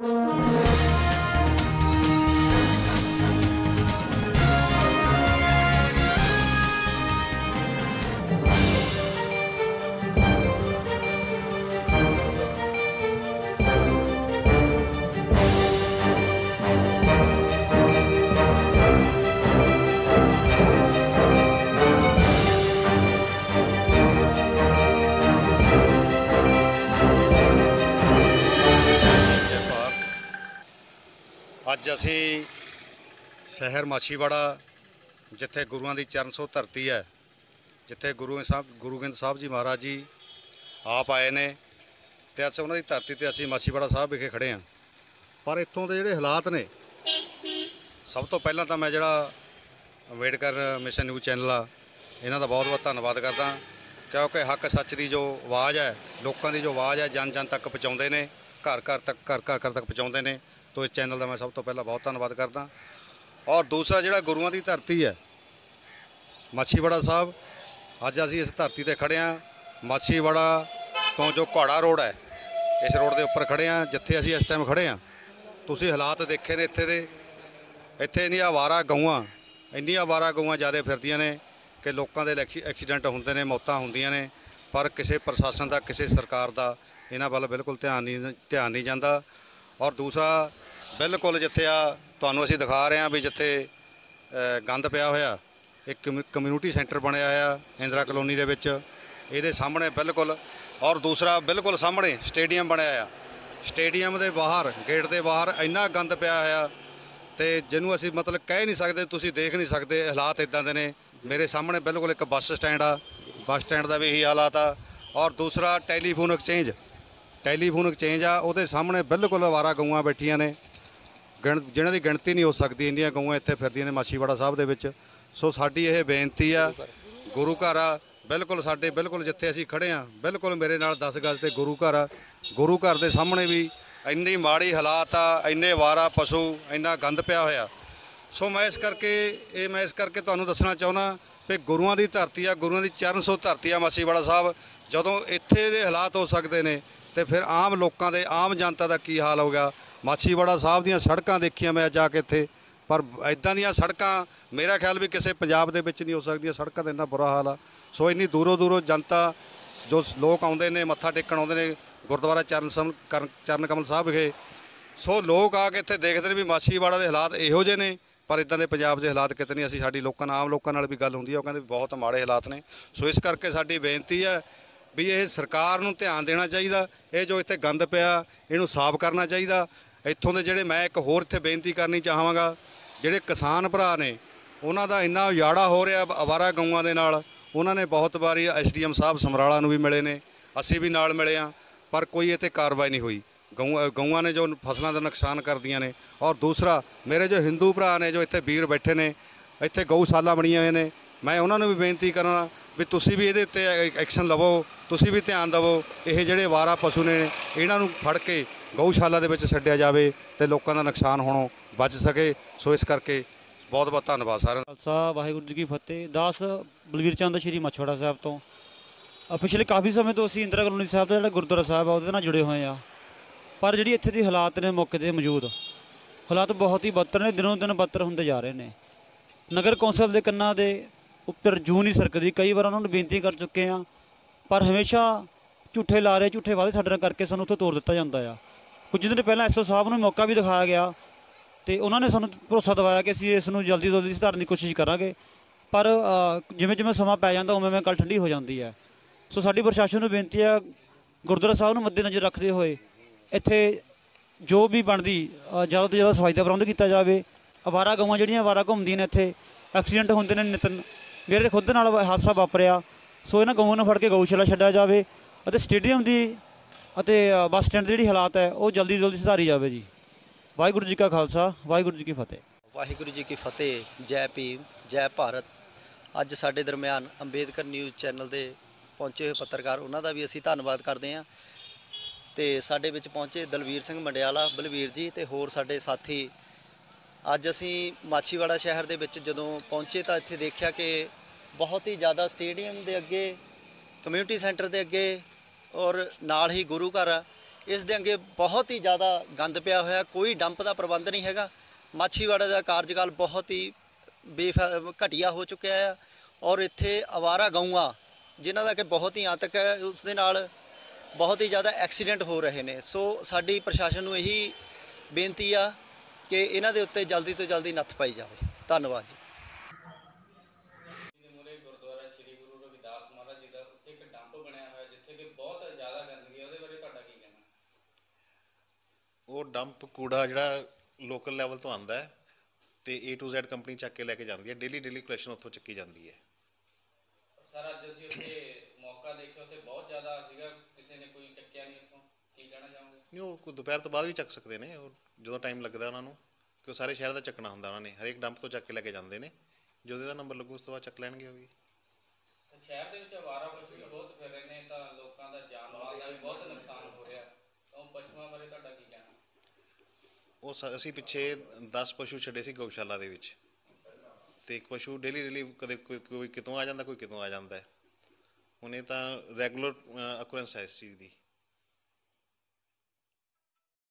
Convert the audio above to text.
ਜੈ ਅੱਜ ਅਸੀਂ ਸ਼ਹਿਰ ਮਾਛੀਵਾੜਾ, ਜਿੱਥੇ ਗੁਰੂਆਂ ਦੀ ਚਰਨ ਛੋਹ ਧਰਤੀ ਹੈ, ਜਿੱਥੇ ਗੁਰੂ ਸਾਹਿਬ, ਗੁਰੂ ਗ੍ਰੰਥ ਸਾਹਿਬ ਜੀ ਮਹਾਰਾਜ ਜੀ ਆਪ ਆਏ ਨੇ ਤੇ ਅੱਜ ਉਹਨਾਂ ਦੀ ਧਰਤੀ ਤੇ ਅਸੀਂ ਮਾਛੀਵਾੜਾ ਸਾਹਿਬ ਵਿਖੇ ਖੜੇ ਹਾਂ। ਪਰ ਇੱਥੋਂ ਦੇ ਜਿਹੜੇ ਹਾਲਾਤ ਨੇ, ਸਭ ਤੋਂ ਪਹਿਲਾਂ ਤਾਂ ਮੈਂ ਜਿਹੜਾ ਅੰਬੇਡਕਰ ਮਿਸ਼ਨ ਨਿਊਜ਼ ਚੈਨਲ ਆ, ਇਹਨਾਂ ਦਾ ਬਹੁਤ ਬਹੁਤ ਧੰਨਵਾਦ ਕਰਦਾ ਕਿਉਂਕਿ ਹੱਕ ਸੱਚ ਦੀ ਜੋ ਆਵਾਜ਼ ਹੈ, ਲੋਕਾਂ ਦੀ ਜੋ ਆਵਾਜ਼ ਹੈ, ਜਨ ਜਨ ਤੱਕ ਪਹੁੰਚਾਉਂਦੇ ਨੇ, ਘਰ ਘਰ ਤੱਕ ਘਰ ਘਰ ਘਰ ਤੱਕ ਪਹੁੰਚਾਉਂਦੇ ਨੇ ਤੋਂ ਇਸ ਚੈਨਲ ਦਾ ਮੈਂ ਸਭ ਤੋਂ ਪਹਿਲਾਂ ਬਹੁਤ ਧੰਨਵਾਦ ਕਰਦਾ। ਔਰ ਦੂਸਰਾ ਜਿਹੜਾ ਗੁਰੂਆਂ ਦੀ ਧਰਤੀ ਹੈ, ਮਾਛੀਵਾੜਾ ਸਾਹਿਬ, ਅੱਜ ਅਸੀਂ ਇਸ ਧਰਤੀ ਤੇ ਖੜੇ ਹਾਂ। ਮਾਛੀਵਾੜਾ ਤੋਂ ਜੋ ਘੋੜਾ ਰੋਡ ਹੈ, ਇਸ ਰੋਡ ਦੇ ਉੱਪਰ ਖੜੇ ਹਾਂ, ਜਿੱਥੇ ਅਸੀਂ ਇਸ ਟਾਈਮ ਖੜੇ ਹਾਂ। ਤੁਸੀਂ ਹਾਲਾਤ ਦੇਖੇ ਨੇ ਇੱਥੇ ਦੇ। ਇੱਥੇ ਇੰਨੀਆਂ ਆਵਾਰਾ ਗਊਆਂ, ਇੰਨੀਆਂ ਆਵਾਰਾ ਗਊਆਂ ਜ਼ਿਆਦਾ ਫਿਰਦੀਆਂ ਨੇ ਕਿ ਲੋਕਾਂ ਦੇ ਐਕਸੀ- ਐਕਸੀਡੈਂਟ ਹੁੰਦੇ ਨੇ, ਮੌਤਾਂ ਹੁੰਦੀਆਂ ਨੇ। ਪਰ ਕਿਸੇ ਪ੍ਰਸ਼ਾਸਨ ਦਾ, ਕਿਸੇ ਸਰਕਾਰ ਦਾ ਇਹਨਾਂ ਵੱਲ ਬਿਲਕੁਲ ਧਿਆਨ ਨਹੀਂ ਧਿਆਨ ਨਹੀਂ ਜਾਂਦਾ। ਔਰ ਦੂਸਰਾ ਬਿਲਕੁਲ ਜਿੱਥੇ ਆ ਤੁਹਾਨੂੰ ਅਸੀਂ ਦਿਖਾ ਰਹੇ ਹਾਂ ਵੀ ਜਿੱਥੇ ਗੰਦ ਪਿਆ ਹੋਇਆ, ਇੱਕ ਕਮਿ- ਕਮਿਊਨਿਟੀ ਸੈਂਟਰ ਬਣਿਆ ਆ ਇੰਦਰਾ ਕਲੋਨੀ ਦੇ ਵਿੱਚ। ਇਹਦੇ ਸਾਹਮਣੇ ਬਿਲਕੁਲ, ਔਰ ਦੂਸਰਾ ਬਿਲਕੁਲ ਸਾਹਮਣੇ ਸਟੇਡੀਅਮ ਬਣਿਆ ਆ। ਸਟੇਡੀਅਮ ਦੇ ਬਾਹਰ, ਗੇਟ ਦੇ ਬਾਹਰ ਇੰਨਾ ਗੰਦ ਪਿਆ ਹੋਇਆ ਤੇ ਜਿਹਨੂੰ ਅਸੀਂ ਮਤਲਬ ਕਹਿ ਨਹੀਂ ਸਕਦੇ, ਤੁਸੀਂ ਦੇਖ ਨਹੀਂ ਸਕਦੇ, ਹਾਲਾਤ ਇਦਾਂ ਦੇ ਨੇ। ਮੇਰੇ ਸਾਹਮਣੇ ਬਿਲਕੁਲ ਇੱਕ ਬੱਸ ਸਟੈਂਡ ਆ, ਬੱਸ ਸਟੈਂਡ ਦਾ ਵੀ ਇਹੀ ਹਾਲਾਤ ਆ। ਔਰ ਦੂਸਰਾ ਟੈਲੀਫੋਨ ਐਕਸਚੇਂਜ ਟੈਲੀਫੋਨ ਐਕਸਚੇਂਜ ਆ, ਉਹਦੇ ਸਾਹਮਣੇ ਬਿਲਕੁਲ ਅਵਾਰਾ ਗਊਆਂ ਬੈਠੀਆਂ ਨੇ। ਗਿਣ ਜਿਨ੍ਹਾਂ ਦੀ ਗਿਣਤੀ ਨਹੀਂ ਹੋ ਸਕਦੀ, ਇੰਨੀਆਂ ਗਊਆਂ ਇੱਥੇ ਫਿਰਦੀਆਂ ਨੇ ਮਾਛੀਵਾੜਾ ਸਾਹਿਬ ਦੇ ਵਿੱਚ। ਸੋ ਸਾਡੀ ਇਹ ਬੇਨਤੀ ਆ, ਗੁਰੂ ਘਰ ਆ, ਬਿਲਕੁਲ ਸਾਡੇ, ਬਿਲਕੁਲ ਜਿੱਥੇ ਅਸੀਂ ਖੜੇ ਆ, ਬਿਲਕੁਲ ਮੇਰੇ ਨਾਲ 10 ਗਜ਼ ਤੇ ਗੁਰੂ ਘਰ ਆ। ਗੁਰੂ ਘਰ ਦੇ ਸਾਹਮਣੇ ਵੀ ਇੰਨੀ ਮਾੜੀ ਹਾਲਾਤ ਆ, ਇੰਨੇ ਵਾਰਾ ਪਸ਼ੂ, ਇੰਨਾ ਗੰਦ ਪਿਆ ਹੋਇਆ। ਸੋ ਮੈਂ ਇਸ ਕਰਕੇ, ਇਹ ਮੈਂ ਇਸ ਕਰਕੇ ਤੁਹਾਨੂੰ ਦੱਸਣਾ ਚਾਹੁੰਦਾ ਵੀ ਗੁਰੂਆਂ ਦੀ ਧਰਤੀ ਆ, ਗੁਰੂਆਂ ਦੀ ਚਰਨ ਸੋ ਧਰਤੀ ਆ ਮਾਛੀਵਾੜਾ ਸਾਹਿਬ। ਜਦੋਂ ਇੱਥੇ ਦੇ ਹਾਲਾਤ ਹੋ ਸਕਦੇ ਨੇ, ਤੇ ਫਿਰ ਆਮ ਲੋਕਾਂ ਦੇ, ਆਮ ਜਨਤਾ ਦਾ ਕੀ ਹਾਲ ਹੋਗਾ ਮਾਛੀਵਾੜਾ ਸਾਹਿਬ ਦੀਆਂ ਸੜਕਾਂ ਦੇਖੀਆਂ ਮੈਂ ਜਾ ਕੇ ਇੱਥੇ। ਪਰ ਇਦਾਂ ਦੀਆਂ ਸੜਕਾਂ ਮੇਰਾ ਖਿਆਲ ਵੀ ਕਿਸੇ ਪੰਜਾਬ ਦੇ ਵਿੱਚ ਨਹੀਂ ਹੋ ਸਕਦੀਆਂ। ਸੜਕਾਂ ਦਾ ਇੰਨਾ ਬੁਰਾ ਹਾਲ ਆ। ਸੋ ਇੰਨੀ ਦੂਰੋਂ ਦੂਰੋਂ ਜਨਤਾ ਜੋ ਲੋਕ ਆਉਂਦੇ ਨੇ, ਮੱਥਾ ਟੇਕਣ ਆਉਂਦੇ ਨੇ, ਗੁਰਦੁਆਰਾ ਚਰਨ ਸਮ ਕਰਨ- ਚਰਨ ਕਮਲ ਸਾਹਿਬ ਵਿਖੇ। ਸੋ ਲੋਕ ਆ ਕੇ ਇੱਥੇ ਦੇਖਦੇ ਨੇ ਵੀ ਮਾਛੀਵਾੜਾ ਦੇ ਹਾਲਾਤ ਇਹੋ ਜਿਹੇ ਨੇ, ਪਰ ਇਦਾਂ ਦੇ ਪੰਜਾਬ ਦੇ ਹਾਲਾਤ ਕਿਤੇ ਨਹੀਂ। ਅਸੀਂ ਸਾਡੀ ਲੋਕਾਂ ਨਾਲ, ਆਮ ਲੋਕਾਂ ਨਾਲ ਵੀ ਗੱਲ ਹੁੰਦੀ ਹੈ ਉਹ ਕਹਿੰਦੇ ਵੀ ਬਹੁਤ ਮਾੜੇ ਹਾਲਾਤ ਨੇ। ਸੋ ਇਸ ਕਰਕੇ ਸਾਡੀ ਬੇਨਤੀ ਹੈ ਵੀ ਇਹ ਸਰਕਾਰ ਨੂੰ ਧਿਆਨ ਦੇਣਾ ਚਾਹੀਦਾ। ਇਹ ਜੋ ਇੱਥੇ ਗੰਦ ਪਿਆ, ਇਹਨੂੰ ਸਾਫ਼ ਕਰਨਾ ਚਾਹੀਦਾ। ਇੱਥੋਂ ਦੇ ਜਿਹੜੇ ਮੈਂ ਇੱਕ ਹੋਰ ਇੱਥੇ ਬੇਨਤੀ ਕਰਨੀ ਚਾਹਾਂਗਾ, ਜਿਹੜੇ ਕਿਸਾਨ ਭਰਾ ਨੇ, ਉਹਨਾਂ ਦਾ ਇੰਨਾ ਉਜਾੜਾ ਹੋ ਰਿਹਾ ਅਵਾਰਾ ਗਊਆਂ ਦੇ ਨਾਲ, ਉਹਨਾਂ ਨੇ ਬਹੁਤ ਵਾਰੀ ਐਸਡੀਐਮ ਸਾਹਿਬ ਸਮਰਾਲਾ ਨੂੰ ਵੀ ਮਿਲੇ ਨੇ, ਅਸੀਂ ਵੀ ਨਾਲ ਮਿਲੇ ਆ ਪਰ ਕੋਈ ਇੱਥੇ ਕਾਰਵਾਈ ਨਹੀਂ ਹੋਈ। ਗਊ ਗਊਆਂ ਨੇ ਜੋ ਫਸਲਾਂ ਦਾ ਨੁਕਸਾਨ ਕਰਦੀਆਂ ਨੇ, ਔਰ ਦੂਸਰਾ, ਮੇਰੇ ਜੋ ਹਿੰਦੂ ਭਰਾ ਨੇ ਜੋ ਇੱਥੇ ਵੀਰ ਬੈਠੇ ਨੇ, ਇੱਥੇ ਗਊਸ਼ਾਲਾ ਬਣੀਆਂ ਹੋਏ ਨੇ, ਮੈਂ ਉਹਨਾਂ ਨੂੰ ਵੀ ਬੇਨਤੀ ਕਰਨਾ ਵੀ ਤੁਸੀਂ ਵੀ ਇਹਦੇ ਉੱਤੇ ਐਕਸ਼ਨ ਲਵੋ, ਤੁਸੀਂ ਵੀ ਧਿਆਨ ਦਿਵੋ, ਇਹ ਜਿਹੜੇ ਵਾਰਾ ਪਸ਼ੂ ਨੇ, ਇਹਨਾਂ ਨੂੰ ਫੜ ਕੇ ਗਊਸ਼ਾਲਾ ਦੇ ਵਿੱਚ ਛੱਡਿਆ ਜਾਵੇ ਤੇ ਲੋਕਾਂ ਦਾ ਨੁਕਸਾਨ ਹੋਣੋਂ ਬਚ ਸਕੇ। ਸੋ ਇਸ ਕਰਕੇ ਬਹੁਤ ਬਹੁਤ ਧੰਨਵਾਦ ਸਾਰਿਆਂ ਦਾ। ਖਾਲਸਾ, ਵਾਹਿਗੁਰੂ ਜੀ ਕੀ ਫਤਿਹ। ਦਾਸ ਬਲਵੀਰ ਚੰਦ ਸ਼੍ਰੀ ਮਛਵਾੜਾ ਸਾਹਿਬ ਤੋਂ। ਪਿਛਲੇ ਕਾਫੀ ਸਮੇਂ ਤੋਂ ਅਸੀਂ ਇੰਦਰਾ ਕਲੋਨੀ ਸਾਹਿਬ ਦਾ ਜਿਹੜਾ ਗੁਰਦੁਆਰਾ ਸਾਹਿਬ ਆ, ਉਹਦੇ ਨਾਲ ਜੁੜੇ ਹੋਏ ਆ। ਪਰ ਜਿਹੜੀ ਇੱਥੇ ਦੀ ਹਾਲਾਤ ਨੇ ਮੌਕੇ ਤੇ ਮੌਜੂਦ, ਹਾਲਾਤ ਬਹੁਤ ਹੀ ਬੱਤਰ ਨੇ, ਦਿਨੋਂ ਦਿਨ ਬੱਤਰ ਹੁੰਦੇ ਜਾ ਰਹੇ ਨੇ। ਨਗਰ ਕੌਂਸਲ ਦੇ ਕੰਨਾਂ ਦੇ ਉੱਪਰ ਜੂ ਨਹੀਂ ਸਰਕਦੀ। ਕਈ ਵਾਰ ਉਹਨਾਂ ਨੂੰ ਬੇਨਤੀ ਕਰ ਚੁੱਕੇ ਆ, ਪਰ ਹਮੇਸ਼ਾ ਝੂਠੇ ਲਾਰੇ, ਝੂਠੇ ਵਾਅਦੇ ਸਾਡੇ ਨਾਲ ਕਰਕੇ ਸਾਨੂੰ ਉੱਥੇ ਤੋੜ ਦਿੱਤਾ ਜਾਂਦਾ ਆ। ਕੁਝ ਦਿਨ ਪਹਿਲਾਂ ਐਸਓ ਸਾਹਿਬ ਨੂੰ ਮੌਕਾ ਵੀ ਦਿਖਾਇਆ ਗਿਆ ਤੇ ਉਹਨਾਂ ਨੇ ਸਾਨੂੰ ਭਰੋਸਾ ਦਿਵਾਇਆ ਕਿ ਅਸੀਂ ਇਸ ਨੂੰ ਜਲਦੀ ਤੋਂ ਜਲਦੀ ਸੁਧਾਰਨ ਦੀ ਕੋਸ਼ਿਸ਼ ਕਰਾਂਗੇ। ਪਰ ਜਿਵੇਂ ਜਿਵੇਂ ਸਮਾਂ ਪੈ ਜਾਂਦਾ, ਉਵੇਂ ਉਵੇਂ ਗੱਲ ਠੰਡੀ ਹੋ ਜਾਂਦੀ ਹੈ। ਸੋ ਸਾਡੀ ਪ੍ਰਸ਼ਾਸਨ ਨੂੰ ਬੇਨਤੀ ਹੈ, ਗੁਰਦੁਆਰਾ ਸਾਹਿਬ ਨੂੰ ਮੱਦੇਨਜ਼ਰ ਰੱਖਦੇ ਹੋਏ ਇੱਥੇ ਜੋ ਵੀ ਬਣਦੀ ਜ਼ਿਆਦਾ ਤੋਂ ਜ਼ਿਆਦਾ ਸਫ਼ਾਈ ਦਾ ਪ੍ਰਬੰਧ ਕੀਤਾ ਜਾਵੇ। ਅਵਾਰਾ ਗਊਆਂ ਜਿਹੜੀਆਂ, ਅਵਾਰਾ ਘੁੰਮਦੀਆਂ ਨੇ ਇੱਥੇ, ਐਕਸੀਡੈਂਟ ਹੁੰਦੇ ਨੇ ਨਿਤਨ ਮੇਰੇ ਖੁਦ ਨਾਲ ਹਾਦਸਾ ਵਾਪਰਿਆ। ਸੋ ਇਹਨਾਂ ਗਊਆਂ ਨੂੰ ਫੜ ਕੇ ਗਊਸ਼ਾਲਾ ਛੱਡਿਆ ਜਾਵੇ ਅਤੇ ਸਟੇਡੀਅਮ ਦੀ ਅਤੇ ਬੱਸ ਸਟੈਂਡ ਦੀ ਜਿਹੜੀ ਹਾਲਾਤ ਹੈ, ਉਹ ਜਲਦੀ ਜਲਦੀ ਸੁਧਾਰੀ ਜਾਵੇ ਜੀ। ਵਾਹਿਗੁਰੂ ਜੀ ਕਾ ਖਾਲਸਾ, ਵਾਹਿਗੁਰੂ ਜੀ ਕੀ ਫਤਿਹ। ਵਾਹਿਗੁਰੂ ਜੀ ਕੀ ਫਤਿਹ, ਜੈ ਭੀਮ, ਜੈ ਭਾਰਤ। ਅੱਜ ਸਾਡੇ ਦਰਮਿਆਨ ਅੰਬੇਦਕਰ ਨਿਊਜ਼ ਚੈਨਲ ਦੇ ਪਹੁੰਚੇ ਹੋਏ ਪੱਤਰਕਾਰ, ਉਹਨਾਂ ਦਾ ਵੀ ਅਸੀਂ ਧੰਨਵਾਦ ਕਰਦੇ ਹਾਂ। ਤੇ ਸਾਡੇ ਵਿੱਚ ਪਹੁੰਚੇ ਦਲਵੀਰ ਸਿੰਘ ਮੰਡਿਆਲਾ, ਬਲਵੀਰ ਜੀ ਤੇ ਹੋਰ ਸਾਡੇ ਸਾਥੀ। ਅੱਜ ਅਸੀਂ ਮਾਛੀਵਾੜਾ ਸ਼ਹਿਰ ਦੇ ਵਿੱਚ ਜਦੋਂ ਪਹੁੰਚੇ ਤਾਂ ਇੱਥੇ ਦੇਖਿਆ ਕਿ ਬਹੁਤ ਹੀ ਜ਼ਿਆਦਾ ਸਟੇਡੀਅਮ ਦੇ ਅੱਗੇ ਕਮਿਊਨਿਟੀ ਸੈਂਟਰ ਦੇ ਅੱਗੇ ਔਰ ਨਾਲ ਹੀ ਗੁਰੂ ਘਰ ਆ। ਇਸ ਦੇ ਅੱਗੇ ਬਹੁਤ ਹੀ ਜ਼ਿਆਦਾ ਗੰਦ ਪਿਆ ਹੋਇਆ, ਕੋਈ ਡੰਪ ਦਾ ਪ੍ਰਬੰਧ ਨਹੀਂ ਹੈਗਾ। ਮਾਛੀਵਾੜਾ ਦਾ ਕਾਰਜਕਾਲ ਬਹੁਤ ਹੀ ਬੇਫਾ, ਘਟੀਆ ਹੋ ਚੁੱਕਿਆ ਹੈ ਔਰ ਇੱਥੇ ਆਵਾਰਾ ਗਊਆਂ, ਜਿਨ੍ਹਾਂ ਦਾ ਕਿ ਬਹੁਤ ਹੀ ਆਤਕ ਹੈ, ਉਸ ਦੇ ਨਾਲ ਬਹੁਤ ਹੀ ਜ਼ਿਆਦਾ ਐਕਸੀਡੈਂਟ ਹੋ ਰਹੇ ਨੇ। ਸੋ ਸਾਡੀ ਪ੍ਰਸ਼ਾਸਨ ਨੂੰ ਇਹੀ ਬੇਨਤੀ ਆ ਕਿ ਇਹਨਾਂ ਦੇ ਉੱਤੇ ਜਲਦੀ ਤੋਂ ਜਲਦੀ ਨੱਥ ਪਾਈ ਜਾਵੇ। ਧੰਨਵਾਦ ਜੀ ਦੇ ਮੂਰੇ ਗੁਰਦੁਆਰਾ ਸ੍ਰੀ ਗੁਰੂ ਰਵਿਦਾਸ ਮਹਾਰਾਜ ਜੀ ਦਾ ਉੱਥੇ ਇੱਕ ਡੰਪ ਬਣਿਆ ਹੋਇਆ ਜਿੱਥੇ ਕਿ ਬਹੁਤ ਜ਼ਿਆਦਾ ਗੰਦਗੀ ਹੈ ਉਹਦੇ ਬਾਰੇ ਤੁਹਾਡਾ ਕੀ ਕਹਿਣਾ ਉਹ ਡੰਪ ਕੂੜਾ ਜਿਹੜਾ ਲੋਕਲ ਲੈਵਲ ਤੋਂ ਆਂਦਾ ਹੈ ਤੇ A to Z ਕੰਪਨੀ ਚੱਕ ਕੇ ਲੈ ਕੇ ਜਾਂਦੀ ਹੈ। ਡੇਲੀ ਡੇਲੀ ਕਲੈਕਸ਼ਨ ਉੱਥੋਂ ਚੱਕੀ ਜਾਂਦੀ ਹੈ। ਸਰ ਅੱਜ ਅਸੀਂ ਉੱਥੇ ਮੌਕਾ ਦੇਖਿਆ ਉੱਥੇ ਬਹੁਤ ਜ਼ਿਆਦਾ ਸੀਗਾ। ਕਿਸੇ ਨੇ ਕੋਈ ਚੱਕਿਆ ਨਹੀਂ ਉੱਥੋਂ। ਕੀ ਕਹਿਣਾ ਚਾਹੋਗੇ? ਨਹੀਂ ਉਹ ਕੋਈ ਦੁਪਹਿਰ ਤੋਂ ਬਾਅਦ ਵੀ ਚੱਕ ਸਕਦੇ ਨੇ। ਉਹ ਜਦੋਂ ਟਾਈਮ ਲੱਗਦਾ ਉਹਨਾਂ ਨੂੰ ਕਿ ਉਹ ਸਾਰੇ ਸ਼ਹਿਰ ਦਾ ਚੱਕਣਾ ਹੁੰਦਾ ਉਹਨਾਂ ਨੇ। ਹਰੇਕ ਡੰਪ ਤੋਂ ਚੱਕ ਕੇ ਲੈ ਕੇ ਜਾਂਦੇ ਨੇ। ਜਦੋਂ ਇਹਦਾ ਨੰਬਰ ਲੱਗੂ ਉਸ ਤੋਂ ਬਾਅਦ ਚੱਕ ਲੈਣਗੇ ਉਹ ਵੀ। ਸ਼ਹਿਰ ਦੇ ਵਿੱਚ ਆਵਾਰਾ ਪਸ਼ੂ ਵੀ ਬਹੁਤ ਫਿਰ ਰਹੇ ਨੇ। ਤਾਂ ਲੋਕਾਂ ਦਾ ਜਾਨ ਮਾਲ ਦਾ ਵੀ ਬਹੁਤ ਨੁਕਸਾਨ ਹੋ ਰਿਹਾ। ਤਾਂ ਪਸ਼ੂਆਂ ਬਾਰੇ ਤੁਹਾਡਾ ਕੀ ਕਹਿਣਾ? ਉਹ ਸ- ਅਸੀਂ ਪਿੱਛੇ 10 ਪਸ਼ੂ ਛੱਡੇ ਸੀ ਗਊਸ਼ਾਲਾ ਦੇ ਵਿੱਚ। ਤੇ ਇੱਕ ਪਸ਼ੂ ਡੇਲੀ ਡੇਲੀ ਕਦੇ ਕੋਈ ਕੋਈ ਕਿਤੋਂ ਆ ਜਾਂਦਾ, ਕੋਈ ਕਿਤੋਂ ਆ ਜਾਂਦਾ ਹੈ। ਹੁਣ ਇਹ ਤਾਂ ਰੈਗੂਲਰ ਅਕੁਰੈਂਸ ਹੈ ਇਸ ਚੀਜ਼ ਦੀ।